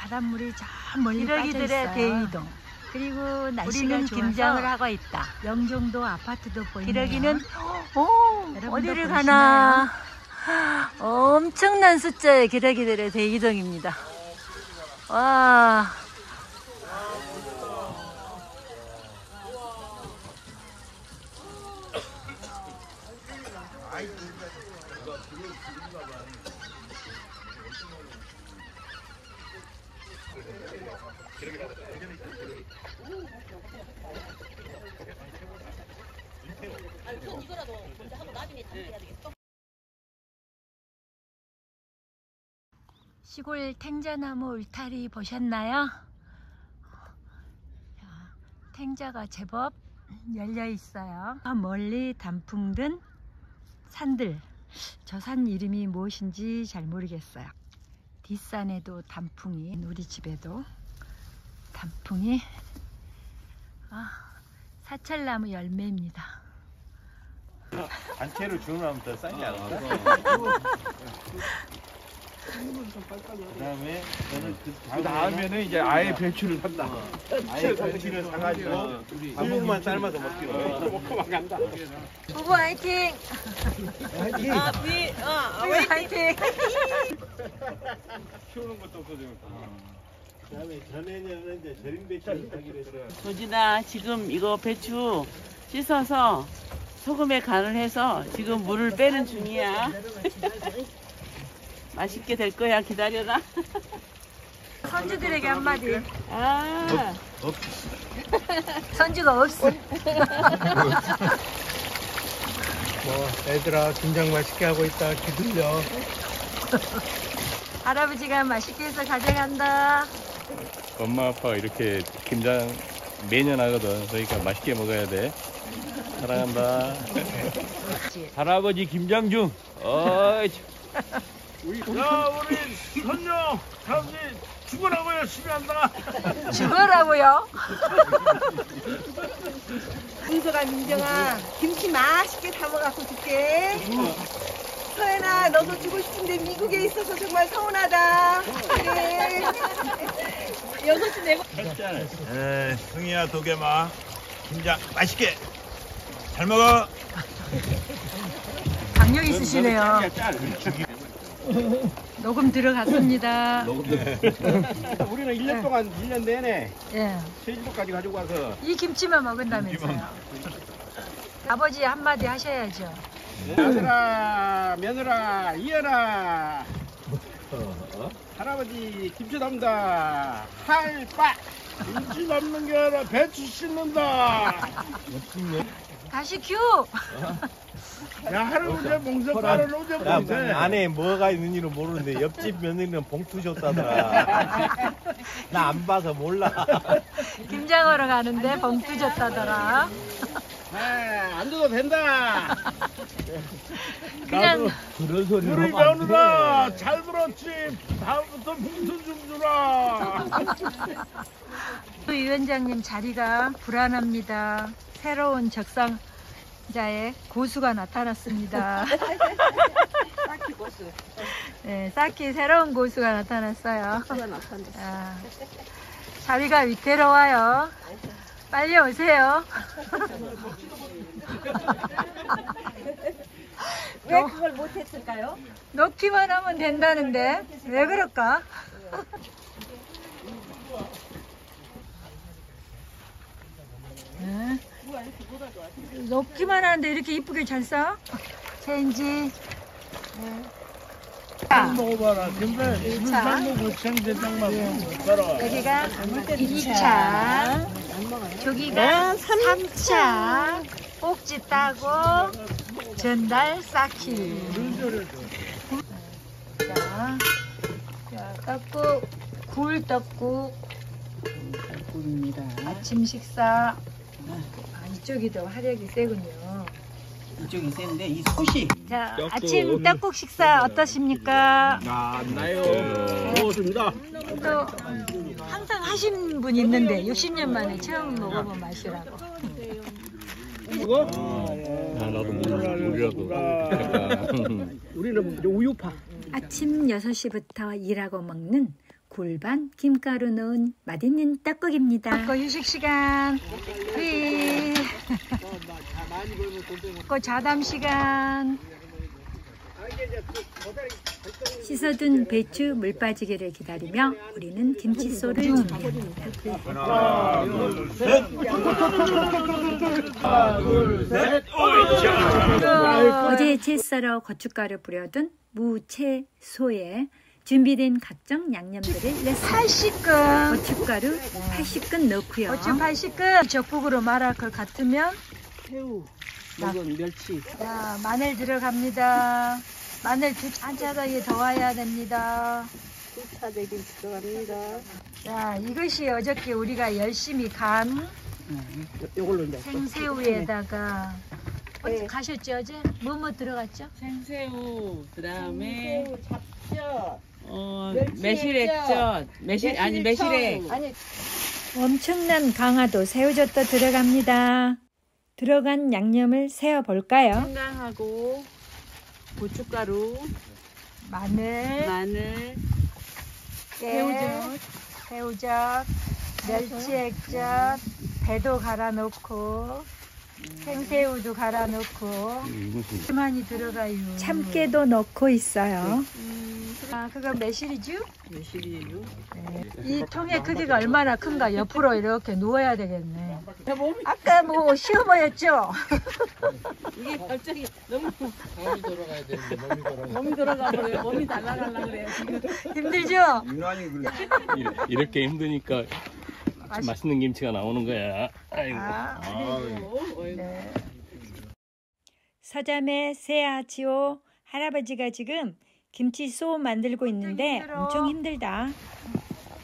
바닷물이 저 멀리 빠져 기러기들의. 대이동. 그리고 날씨가 우리는 좋아서 김장을 하고 있다. 영종도 아파트도 보이네요. 기러기는 오 여러분도 어디를? 가나 엄청난 숫자의 기러기들의 대이동입니다. 와. 시골 탱자나무 울타리 보셨나요? 자, 탱자가 제법 열려 있어요. 저 멀리 단풍 든 산들. 저 산 이름이 무엇인지 잘 모르겠어요. 뒷산에도 단풍이, 우리 집에도 단풍이 아, 사철나무 열매입니다. 단체로 주문하면 더 싸지 않을까? 그다음에 저는 그그 다음에는 이제 아예 배추를 산다. 아예 배추를 사가지고 한국만 삶아서 먹기로. 먹고만 간다. 부부 화이팅! 아, 비, 어, 우리 화이팅! 키우는 것도 없어지면. 그다음에 전에는 이제 절임 배추를 사기로 했어요. 조진아 지금 이거 배추 씻어서 소금에 간을 해서 지금 물을 빼는 중이야. 맛있게 될 거야 기다려라. 선주들에게 한마디. 아 선주가 없어. 뭐 애들아 김장 맛있게 하고 있다 기들려 할아버지가 맛있게 해서 가져간다. 엄마 아빠 이렇게 김장 매년 하거든. 그러니까 맛있게 먹어야 돼. 사랑한다. 할아버지 김장중. 어이. 참. 야, 우리 선녀, 사람들 죽으라고 열심히 한다. 죽어라고요. 은서가 민정아 김치 맛있게 담아갖고 줄게 서연아 너도 주고 싶은데 미국에 있어서 정말 서운하다 그래 여섯 시 내고 에, 승희야, 도겸아. 김장 맛있게. 잘 먹어. 강력 있으시네요. 녹음 들어갔습니다. 우리는 1년 동안 1년 내내 예. 제주도까지 가지고 와서 이 김치만 먹은다면서요. 아버지 한마디 하셔야죠. 아들아, 며느라, 이어라. 할아버지 김치 담다. 할빠. 김치 담는 게 아니라 배추 씻는다. 다시 큐! 야, 할아버지 몽석가루 놓자 야, 봉쇄. 안에 뭐가 있는지는 모르는데 옆집 며느리는 봉투 줬다더라. 나 안 봐서 몰라. 김장하러 가는데 봉투 줬다더라. 아, 안 줘도 된다. 그냥 그런 소리로 우리 며느라 잘 들었지. 다음부터 봉투 좀 주라. 위원장님 자리가 불안합니다. 새로운 적상 자의 고수가 나타났습니다. 딱히 고수 네, 쌓기 새로운 고수가 나타났어요. 고수가 나타났어 아, 자리가 위태로워요. 빨리 오세요. 왜 그걸 못했을까요? 놓기만 하면 된다는데 왜 그럴까? 네. 놓기만 하는데 이렇게 이쁘게 잘 써? 체인지. 먹어봐라. 근데 물산도 고창 된장만 따라. 여기가 2차, 저기가 3차, 꼭지 따고 전달 쌓기. 자, 자, 떡국, 굴 떡국. 꿀입니다. 아침 식사. 아, 이쪽이 더 화력이 세군요. 이쪽이 센데 이 솥이 자, 아침 떡국 식사 어떠십니까? 아, 나요. 고맙습니다. 또 항상 하신 분 있는데 60년 만에 처음 먹어본 맛이라고. 이거? 아, 나도 물이라도. 우리는 우유파. 아침 6시부터 일하고 먹는 골반 김가루 넣은 맛있는 떡국입니다. 그 휴식 시간. 우리 그 자담 시간. 씻어둔 배추 물 빠지기를 기다리며 우리는 김치소를 준비합니다. 어제 채 썰어 고춧가루 뿌려둔 무채소에 준비된 각종 양념들을 냈습니다. 80근. 고춧가루 80근 넣고요. 고추 80근. 적국으로 말할 것 같으면 새우, 먹은 멸치. 자, 마늘 들어갑니다. 마늘 두 차례에 더 와야 됩니다. 차대긴 들어갑니다. 자, 이것이 어저께 우리가 열심히 간 요걸로 이제. 생새우에다가 네. 어디 가셨죠 어제? 뭐뭐 들어갔죠? 생새우, 그 다음에 잡죠. 어, 매실액젓, 매실 아니 매실액. 아니 엄청난 강화도 새우젓도 들어갑니다. 들어간 양념을 세어 볼까요? 생강하고 고춧가루, 마늘, 마늘, 깨, 새우젓. 새우젓, 멸치액젓, 배도 갈아 넣고 생새우도 갈아 넣고 이것은 많이 들어가요. 참깨도 넣고 있어요. 아, 그거 매실이죠? 매실이에요. 이 통의 크기가 얼마나 큰가 옆으로 이렇게 누워야 되겠네. 아까 뭐 시어머였죠? 이게 갑자기 너무 몸이 돌아가 버려요. 몸이 날아가려 그래요. 지금. 힘들죠? 이렇게- 이렇게 힘드니까 맛있는 김치가 나오는 거야. 아이고. 아, 어이구. 네. 서점의 새아지오 할아버지가 지금 김치소 만들고 있는데. 엄청 힘들다.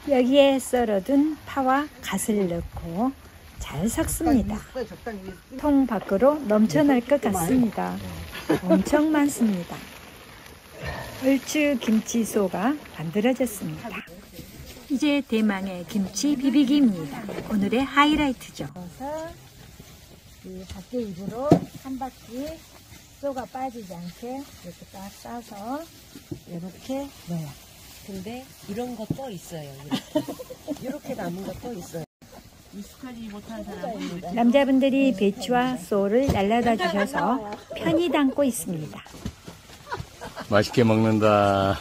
여기에 썰어둔 파와 갓을 넣고 잘 섞습니다. 통 밖으로 넘쳐날 것 같습니다. 엄청 많습니다. 얼추 김치소가 만들어졌습니다. 이제 대망의 김치 비비기입니다. 오늘의 하이라이트죠. 이 밖에 입으로 한 바퀴 쏘가 빠지지 않게 이렇게 딱 싸서 이렇게 넣어요. 근데 이런 것도 있어요. 이렇게, 이렇게 남은 것도 있어요. 익숙하지 못한 사람은 남자분들이 배추와 쏘를 날라다 주셔서 편히 담고 있습니다. 맛있게 먹는다.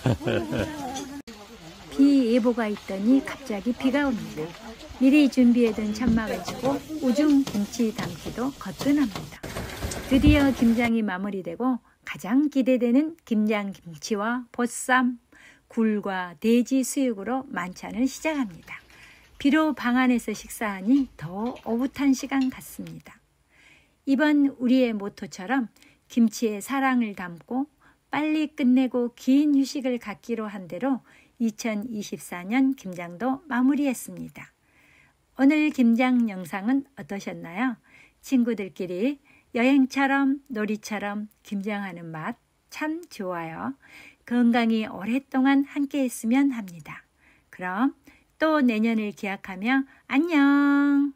비 예보가 있더니 갑자기 비가 옵니다. 미리 준비해둔 찬막을 주고 우중 김치 담기도 거뜬합니다. 드디어 김장이 마무리되고 가장 기대되는 김장 김치와 보쌈, 굴과 돼지 수육으로 만찬을 시작합니다. 비로 방 안에서 식사하니 더 오붓한 시간 같습니다. 이번 우리의 모토처럼 김치에 사랑을 담고 빨리 끝내고 긴 휴식을 갖기로 한 대로 2024년 김장도 마무리했습니다. 오늘 김장 영상은 어떠셨나요? 친구들끼리 여행처럼 놀이처럼 김장하는 맛 참 좋아요. 건강히 오랫동안 함께 했으면 합니다. 그럼 또 내년을 기약하며 안녕!